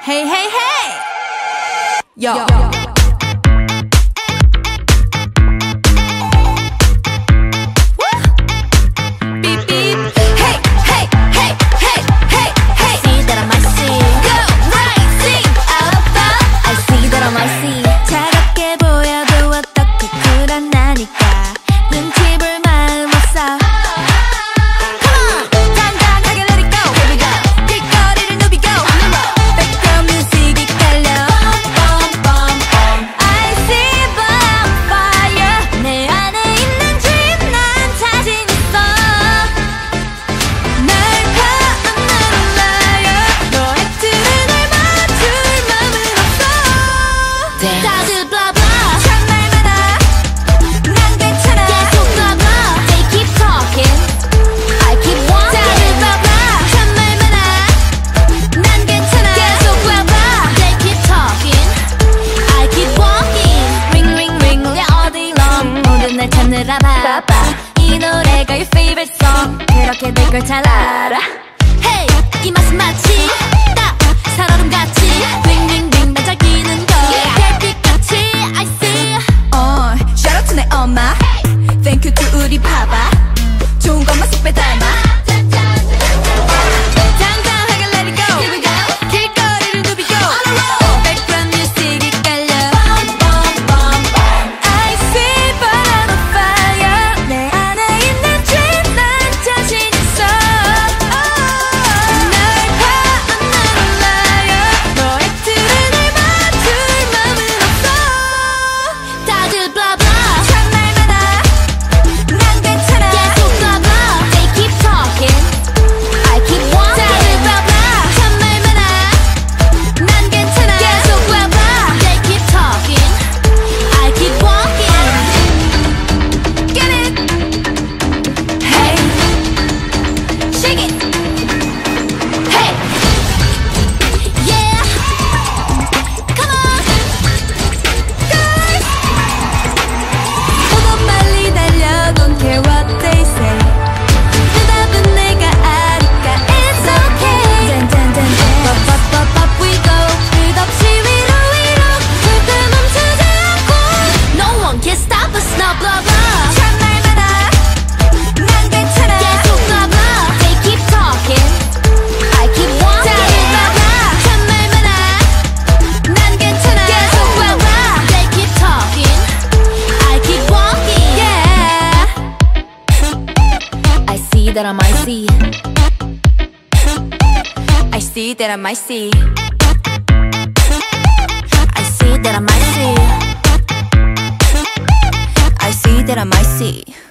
Hey, hey, hey! Yo. Yo. 입에서 그렇게 될 걸 잘 알아 Hey 이 맛은 마치 딱 살얼음 같이 윙윙윙 반짝이는 걸 별빛같이 I see. Uh, Shout out to 내 엄마. Thank you to 우리 바바. 좋은 것만 쏙 빼닮아. that I might see. I see that I might see. I see that I might see. I see that I might see.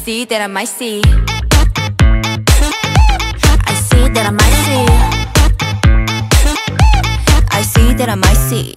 see that I might see. I see that I might see. I see that I might see.